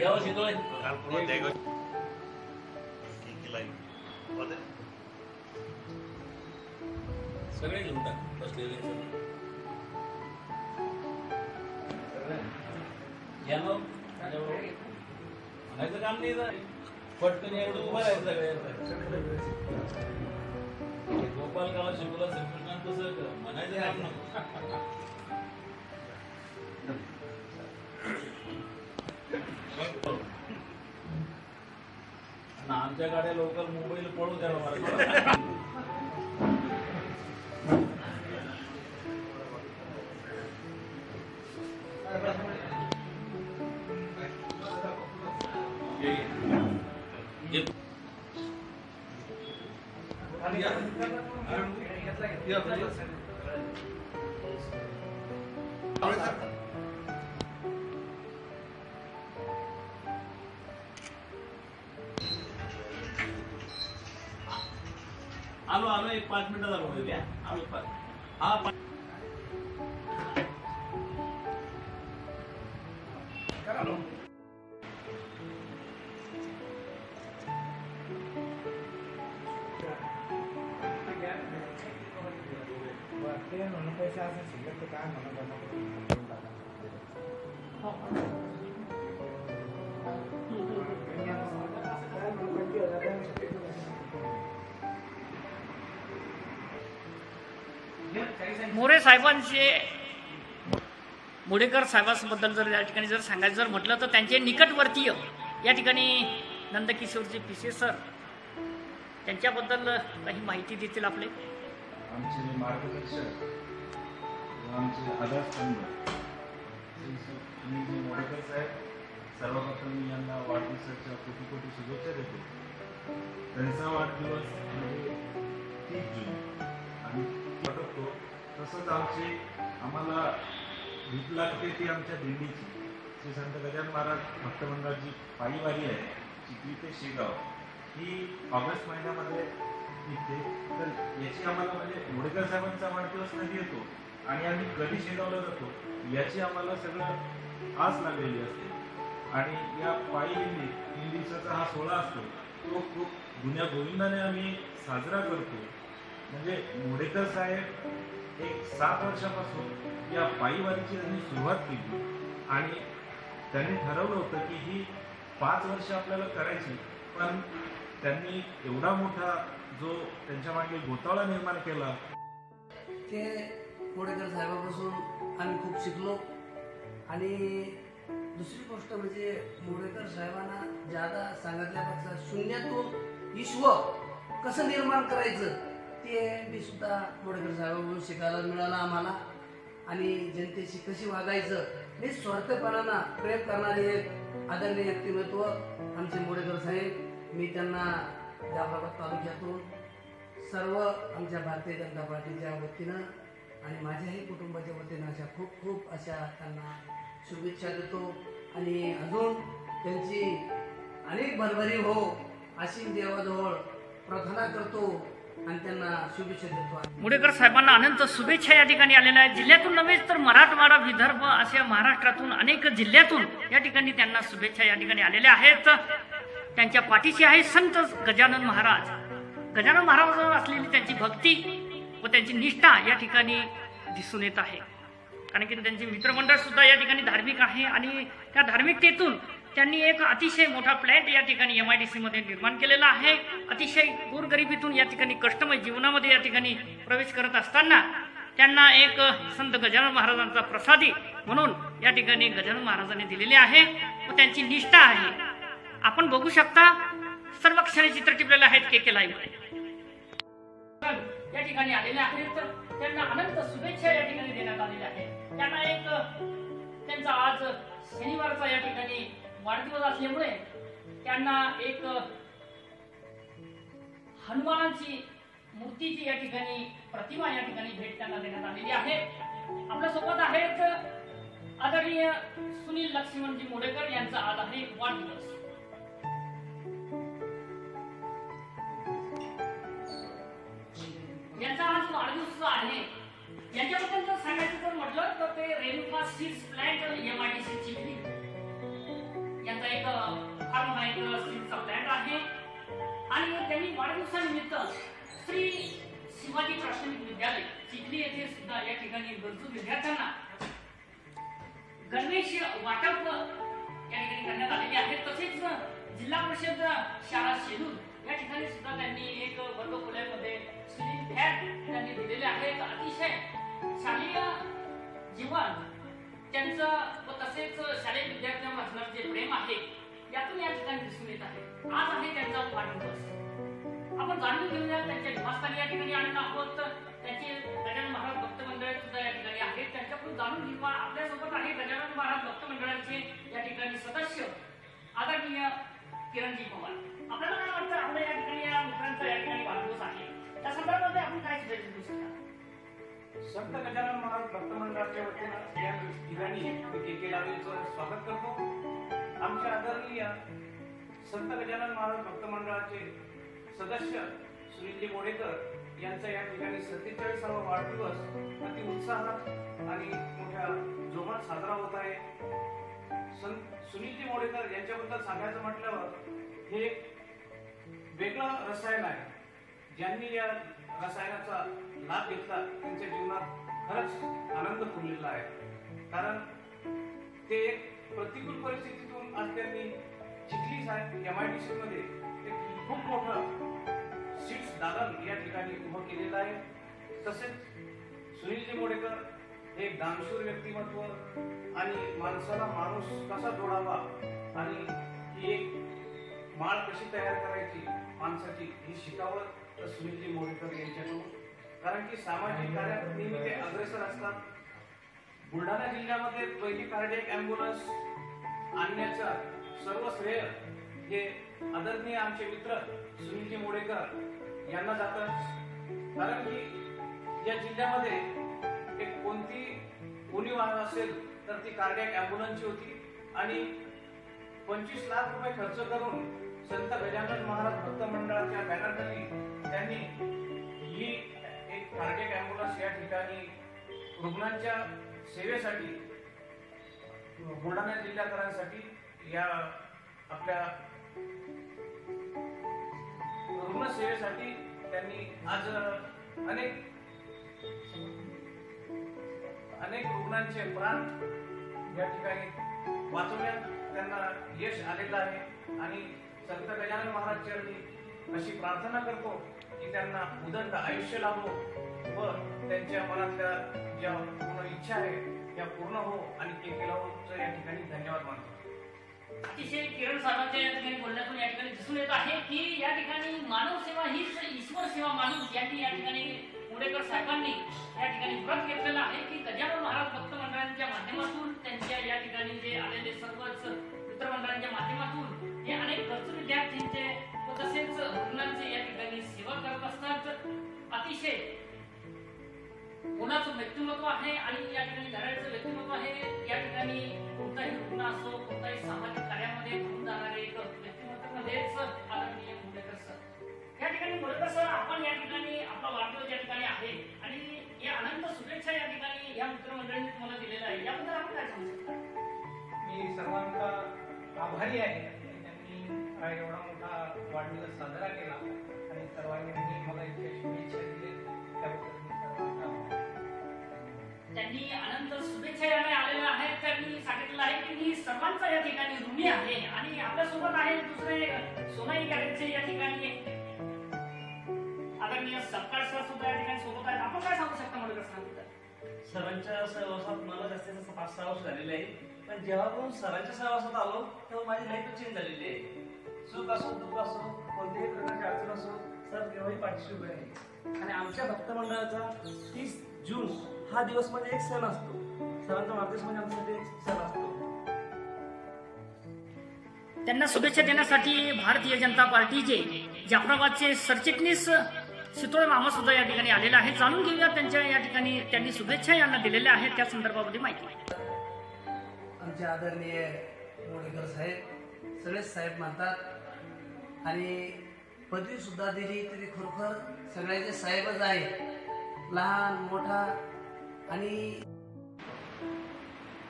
यावं शिकवलंय सगळे घेऊन टाक बसलेले सगळे. या मग म्हणायचं काम नाही ना. पटकन एवढं उभं राहायचं सगळे गोपाल गावात शिकवला श्रीकृष्णांचं तसं म्हणायचं काम नको आमच्या गाड्या लवकर मुंबईला पळून द्या मला. आलो आलो एक पाच मिनिटात आलो म्हणजे द्या आलो पाच हा पाच आलो ते म्हणून पैसे असं शिल्लक तर काय म्हणून मोरे साहेबांचे मुडेकर साहेबांबद्दल जर या ठिकाणी जर सांगायचं जर म्हटलं तर त्यांचे निकटवर्तीय या ठिकाणी नंदकिशोरजी पिसे सर त्यांच्याबद्दल काही माहिती देतील आपले? आमचे मार्गदर्शक आमचे आधारस्तंभ मोडेकर साहेब सर्वप्रथम मी यांना वाढदिवसाच्या कोटी कोटी शुभेच्छा देतो. त्यांचा वाढदिवस म्हणजे तीस जून. आणि पटकतो तसंच आमची आम्हाला भीक लागते ती आमच्या दिंडीची. श्री संत गजानन महाराज भक्तमंडळाची पायीवारी आहे चिखली ते शेगाव. ही ऑगस्ट महिन्यामध्ये निघते. तर याची आम्हाला म्हणजे मुडेकर साहेबांचा वाढदिवस कधी येतो आणि आम्ही कधी शेगावला जातो याची आम्हाला सगळं आस लागलेली असते. आणि या पायी दिंडी तीन दिवसाचा हा सोहळा असतो तो खूप गुन्ह्या गोविंदाने आम्ही साजरा करतो. म्हणजे मुडेकर साहेब एक सात वर्षापासून या पायीवारीची त्यांनी सुरुवात केली. आणि त्यांनी ठरवलं होतं की ही पाच वर्ष आपल्याला करायची पण त्यांनी एवढा मोठा जो त्यांच्या मागे गोतावळा निर्माण केला. ते मुडेकर साहेबापासून आम्ही खूप शिकलो. आणि दुसरी गोष्ट म्हणजे मोडेकर साहेबांना ज्यादा सांगितल्यापेक्षा शून्यातून ईश्व कसं निर्माण करायचं? ते मी सुद्धा मोडकर साहेबांकडून शिकायला मिळालं आम्हाला. आणि जनतेशी कशी वागायचं निस्वार्थपणानं प्रेम करणारे एक आदरणीय व्यक्तिमत्व आमचे मोडेकर साहेब मी त्यांना जाफराबाद तालुक्यातून सर्व आमच्या भारतीय जनता पार्टीच्या वतीनं आणि माझ्याही कुटुंबाच्या वतीनं अशा खूप खूप अशा त्यांना शुभेच्छा देतो. आणि अजून त्यांची अनेक भरभरी हो अशी देवाजवळ प्रार्थना करतो. आणि त्यांना शुभेच्छा देतो मुडेकर साहेबांना अनंत शुभेच्छा या ठिकाणी आलेल्या आहेत. जिल्ह्यातून नव्हेच तर मराठवाडा विदर्भ अशा महाराष्ट्रातून अनेक जिल्ह्यातून या ठिकाणी त्यांना शुभेच्छा या ठिकाणी आलेल्या आहेत. त्यांच्या पाठीशी आहे संत गजानन महाराज. गजानन महाराजांवर असलेली त्यांची भक्ती व त्यांची निष्ठा या ठिकाणी दिसून येत आहे. कारण की त्यांचे मित्रमंडळ सुद्धा या ठिकाणी धार्मिक आहे आणि त्या धार्मिकतेतून त्यांनी एक अतिशय मोठा प्लॅन्ट या ठिकाणी एम आय डी सीमध्ये निर्माण केलेला आहे. अतिशय गोरगरिबीतून या ठिकाणी कष्टमय जीवनामध्ये या ठिकाणी प्रवेश करत असताना त्यांना एक संत गजानन महाराजांचा प्रसादी म्हणून या ठिकाणी गजानन महाराजांनी दिलेले आहे व त्यांची निष्ठा आहे. आपण बघू शकता सर्व क्षणी चित्र टिपलेले आहेत के के लाईव्ह या ठिकाणी आलेले आहेत. त्यांना अनंत शुभेच्छा या ठिकाणी देण्यात आलेल्या आहेत. त्यांना एक त्यांचा आज शनिवारचा या ठिकाणी वाढदिवस असल्यामुळे त्यांना एक हनुमानाची मूर्तीची या ठिकाणी प्रतिमा या ठिकाणी भेट त्यांना देण्यात आलेली आहे. आपल्यासोबत आहेत आदरणीय सुनील लक्ष्मणजी मोडेकर यांचा आज आहे वाढदिवस. यांचा आज वाढदिवस जो आहे. याच्याबद्दल जर सांगायचं जर म्हटलं तर ते Renuka seeds plant M I त्यांचा एक चिखली यांचा फार्माहाईट स्टीलचा प्लॅन्ट आहे. आणि त्यांनी वाढदिवसानिमित्त श्री शिवाजी प्राथमिक विद्यालय चिखली येथे सुद्धा या ठिकाणी गरजू विद्यार्थ्यांना गणवेश वाटप या ठिकाणी करण्यात आलेले आहे तसेच जिल्हा परिषद शाळा शेलूर या ठिकाणी सुद्धा त्यांनी एक वर्ग खोल्यामध्ये फॅट त्यांनी दिलेले आहेत. अतिशय शालेय जीवन त्यांचं व तसेच शालेय विद्यार्थ्यांवर असणार जे प्रेम आहे यातून या ठिकाणी दिसून येत आहे. आज आहे त्यांचा वाढदिवस. आपण जाणून घेऊया त्यांच्या निवासस्थानी या ठिकाणी आणत आहोत. त्यांचे गजानन महाराज भक्त मंडळ सुद्धा या ठिकाणी आहेत त्यांच्याकडून जाणून घेऊया. आपल्यासोबत आहे गजानन महाराज भक्त मंडळाचे या ठिकाणी सदस्य आदरणीय किरणजी पवार. आपल्याला काय वाटतं? आपल्या या ठिकाणी या मित्रांचा या ठिकाणी वाढदिवस आहे. त्या संदर्भामध्ये आपण काय सुद्धा शकता? संत गजानन महाराज भक्त मंडळाच्या वतीनं या ठिकाणी मी के के लावेचं स्वागत करतो. आमच्या आदरणीय संत गजानन महाराज भक्त मंडळाचे सदस्य सुनीलजी मोडेकर यांचा या ठिकाणी सत्तेचाळीसावा वाढदिवस अति उत्साहात आणि मोठ्या जोमात साजरा होत आहे. संत सुनीलजी मोडेकर यांच्याबद्दल सांगायचं म्हटल्यावर हे वेगळं रसायन आहे. ज्यांनी या रसायनाचा लाभ घेतला. त्यांच्या जीवनात खरंच आनंद फुललेला आहे. कारण ते एक प्रतिकूल परिस्थितीतून आज त्यांनी चिखली साहेब एम आय डी सी मध्ये एक खूप मोठं सीट्स दालन या ठिकाणी उभं केलेलं आहे. तसेच सुनीलजी मोडेकर हे एक दानशूर व्यक्तिमत्व आणि माणसाला माणूस कसा जोडावा आणि ही एक माळ कशी तयार करायची माणसाची ही शिकावं तर सुनीलजी मोरेकर यांच्याकडून. कारण की सामाजिक कार्यात नेहमी ते अग्रेसर असतात. बुलढाणा जिल्ह्यामध्ये पहिली कार्डियक अँब्युलन्स आणण्याचा सर्व श्रेय हे आदरणीय आमचे मित्र सुनीलजी मोडेकर यांना जातात कारण की या जिल्ह्यामध्ये एक कोणती उणीव असेल तर ती कार्डियक अँब्युलन्सची होती. आणि पंचवीस लाख रुपये खर्च करून संत गजानन महाराज भक्त मंडळाच्या बॅनरखाली त्यांनी ही एक टार्गेट अँब्युलन्स या ठिकाणी रुग्णांच्या सेवेसाठी बुलढाणा जिल्हाकरांसाठी या आपल्या रुग्णसेवेसाठी त्यांनी आज अनेक अनेक रुग्णांचे प्राण या ठिकाणी वाचवण्यात त्यांना यश आलेलं आहे. आणि संत गजानन महाराज चरणी अशी प्रार्थना करतो. की त्यांना उदंड आयुष्य लाभो व त्यांच्या मनातल्या ज्या पूर्ण इच्छा आहे त्या पूर्ण हो आणि के केलाचं हो, या ठिकाणी धन्यवाद मानतो. अतिशय किरण साहेबांच्या या ठिकाणी बोलण्यातून या ठिकाणी दिसून येत आहे की या ठिकाणी मानव सेवा हीच ईश्वर सेवा माणूस यांनी या ठिकाणी पुणेकर साहेबांनी या ठिकाणी व्रत घेतलेलं आहे की गजानन महाराज भक्त मंडळांच्या माध्यमातून त्यांच्या या ठिकाणी जे आलेले सर्वच मित्रमंडळांच्या माध्यमातून हे अनेक गरजू विद्यार्थ्यांचे तसेच रुग्णांचे या ठिकाणी सेवा करत असतात अतिशय कोणाचं व्यक्तिमत्व आहे आणि या ठिकाणी घराचं व्यक्तिमत्व आहे या ठिकाणी कोणताही रुग्ण असो कोणताही सामाजिक कार्यामध्ये घेऊन जाणारे एक आदरणीय मुंडेकर सर. या ठिकाणी मुंडेकर सर आपण या ठिकाणी आपला वाढदिवस या ठिकाणी आहे आणि या अनंत शुभेच्छा या ठिकाणी या मित्रमंडळींनी तुम्हाला दिलेल्या आहे याबद्दल आपण काय सांगू शकता? मी सर्वांचा आभारी आहे. एवढा मोठा वाढदिवस साजरा केला. आणि सर्वांनी मला इतक्या शुभेच्छा आहे. त्यांनी अनंत शुभेच्छा याने आलेल्या आहेत. त्यांनी सांगितलेलं आहे की मी सर्वांचा या ठिकाणी ऋणी आहे आणि आपल्यासोबत आहे दुसरे सोनाई कॅरेटचे या ठिकाणी. आदरणीय सत्कार सर सुद्धा या ठिकाणी सोबत आहेत. आपण काय सांगू शकता मला सांगितलं? सरांच्या सहवासात मला जास्तीत जास्त पाच सहा वर्ष झालेले आहे. पण जेव्हापासून सरांच्या सहवासात आलो तेव्हा माझी लाईफ चेंज झालेली आहे. सुख असो दुःख असो कोणत्याही प्रकारची अडचण असो सर केव्हाही पाठीशी उभे आहे आणि आमच्या भक्त मंडळाचा तीस जून हा दिवस म्हणजे एक सण असतो. सरांचा वाढदिवस म्हणजे आमच्यासाठी एक सण असतो. त्यांना शुभेच्छा देण्यासाठी भारतीय जनता पार्टीचे जाफराबादचे सरचिटणीस शितोळे मामा सुद्धा या ठिकाणी आलेले आहेत. जाणून घेऊया त्यांच्या या ठिकाणी त्यांनी शुभेच्छा यांना दिलेल्या आहेत. त्या संदर्भामध्ये माहिती. आमचे आदरणीय मोडेकर साहेब सगळेच साहेब म्हणतात आणि पदवी सुद्धा दिली तरी खरोखर सगळ्याचे साहेबच आहे लहान मोठा आणि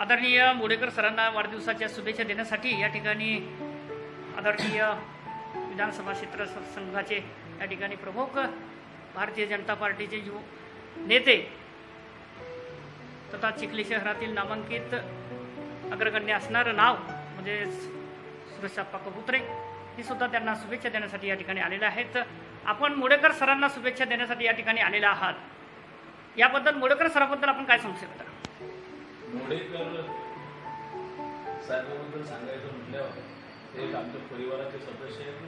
आदरणीय मोडेकर सरांना वाढदिवसाच्या शुभेच्छा देण्यासाठी या ठिकाणी आदरणीय विधानसभा क्षेत्र संघाचे या ठिकाणी प्रमुख भारतीय जनता पार्टीचे युव नेते तथा चिखली शहरातील नामांकित अग्रगण्य असणारं नाव म्हणजे सुरेशप्पा कबुत्रे ही सुद्धा त्यांना शुभेच्छा देण्यासाठी या ठिकाणी आलेल्या आहेत. आपण मोडेकर सरांना शुभेच्छा देण्यासाठी या ठिकाणी आलेले आहात. याबद्दल मोडेकर सराबद्दल आपण काय सांगू शकता? मोडेकर साहेबांबद्दल सांगायचं म्हटल्यावर ते एक आमच्या परिवाराचे सदस्य आहेत.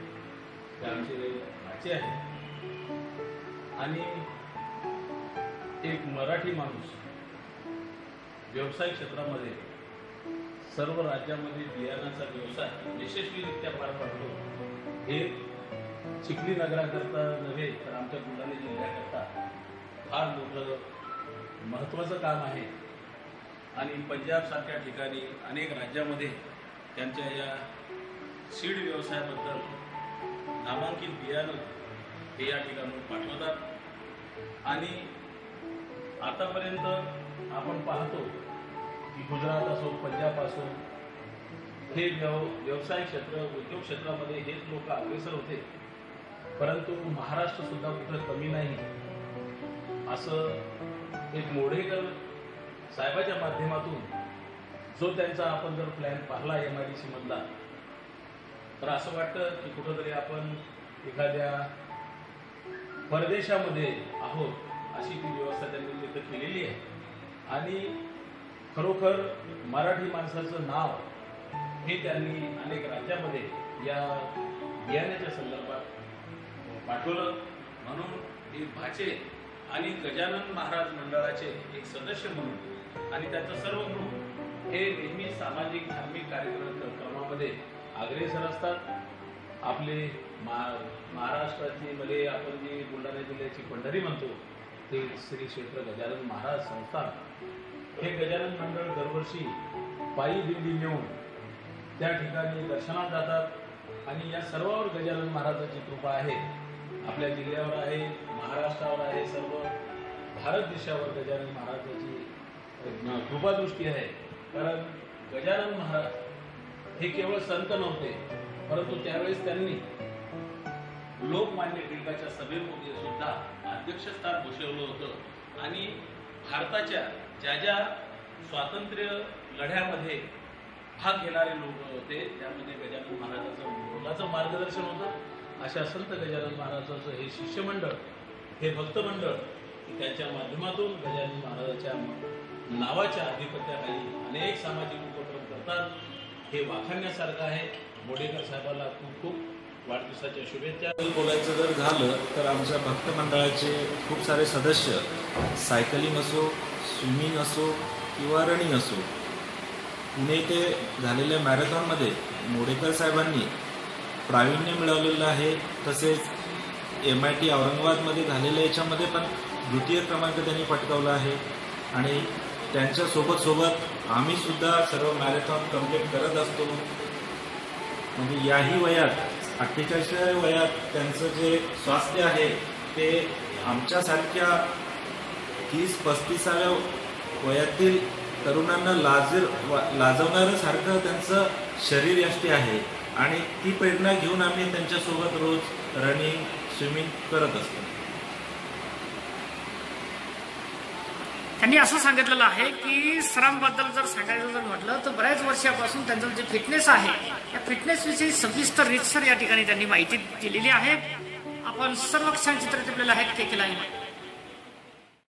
ते आमचे भाचे आहेत. आणि एक मराठी माणूस व्यवसाय क्षेत्रामध्ये सर्व राज्यामध्ये बियाणाचा व्यवसाय यशस्वीरित्या पार पाडतो. हे चिखली नगराकरता नव्हे तर आमच्या बुलढाणा जिल्ह्याकरता फार मोठं महत्त्वाचं काम आहे. आणि पंजाबसारख्या ठिकाणी अनेक राज्यामध्ये त्यांच्या या सीड व्यवसायाबद्दल नामांकित बियाणं हे या ठिकाणून पाठवतात. आणि आतापर्यंत आपण पाहतो की गुजरात असो पंजाब असो हे व्यव व्यवसाय क्षेत्र उद्योग क्षेत्रामध्ये हेच लोक अग्रेसर होते. परंतु महाराष्ट्र सुद्धा कुठं कमी नाही. असं एक मोढेकर साहेबाच्या माध्यमातून जो त्यांचा आपण जर प्लॅन पाहिला एम आय डी सी मधला तर असं वाटतं की कुठंतरी आपण एखाद्या परदेशामध्ये आहोत अशी ती व्यवस्था त्यांनी तिथं केलेली आहे. आणि खरोखर मराठी माणसाचं नाव हे त्यांनी अनेक राज्यामध्ये या बियाण्याच्या संदर्भात पाठवलं. म्हणून हे भाचे आणि गजानन महाराज मंडळाचे एक सदस्य म्हणून आणि त्याचं सर्व ग्रुप हे नेहमी सामाजिक धार्मिक कार्यक्रम क्रमामध्ये अग्रेसर असतात. आपले मा- महाराष्ट्राची मध्ये आपण जी बुलढाणा जिल्ह्याची पंढरी म्हणतो ते श्री क्षेत्र गजानन महाराज संस्थान. हे गजानन मंडळ दरवर्षी पायी दिंडी नेऊन त्या ठिकाणी दर्शनात जातात आणि या सर्वावर गजानन महाराजाची कृपा आहे. आपल्या जिल्ह्यावर आहे महाराष्ट्रावर आहे सर्व भारत देशावर गजानन महाराजाची कृपादृष्टी आहे. कारण गजानन महाराज हे केवळ संत नव्हते परंतु त्यावेळेस त्यांनी लोकमान्य टिळकाच्या सभेमध्ये सुद्धा अध्यक्षस्थान भूषवलं होतं. आणि भारताच्या ज्या ज्या स्वातंत्र्य लढ्यामध्ये भाग घेणारे लोक होते त्यामध्ये गजानन महाराजाचं मोलाचं मार्गदर्शन होतं. अशा संत गजानन महाराजाचं हे शिष्यमंडळ हे भक्तमंडळ त्यांच्या माध्यमातून गजानन महाराजाच्या नावाच्या आधिपत्याखाली अनेक सामाजिक उपक्रम करतात. हे वाखाणण्यासारखं आहे. मोडेकर साहेबाला खूप खूप वाढदिवसाच्या शुभेच्छा. बोलायचं जर झालं तर आमच्या भक्त मंडळाचे खूप सारे सदस्य सायकलिंग असो स्विमिंग असो किंवा रनिंग असो पुणे ते झालेल्या मॅरेथॉनमध्ये मोडेकर साहेबांनी प्रावीण्य मिळवलेलं आहे. तसेच एम आय टी औरंगाबादमध्ये झालेल्या याच्यामध्ये पण द्वितीय क्रमांक त्यांनी पटकावला आहे. आणि त्यांच्यासोबत सोबत आम्हीसुद्धा सर्व मॅरेथॉन कंप्लीट करत असतो. म्हणजे याही वयात अठ्ठेचाळीसव्या वयात त्यांचं जे स्वास्थ्य आहे ते आमच्यासारख्या तीस पस्तीसाव्या वयातील तरुणांना लाजीर वा- लाजवणारं सारखं त्यांचं शरीर यष्टी आहे. आणि ती प्रेरणा घेऊन आम्ही त्यांच्यासोबत रोज रनिंग स्विमिंग करत असतो. त्यांनी असं सांगितलेलं आहे की सरांबद्दल जर सांगायचं जर म्हटलं तर बऱ्याच वर्षापासून त्यांचं जे फिटनेस आहे या फिटनेस विषयी सविस्तर रितसर या ठिकाणी त्यांनी माहिती दिलेली आहे. आपण सर्व क्षण चित्र आहे आहेत के